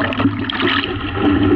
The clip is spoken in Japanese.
うん。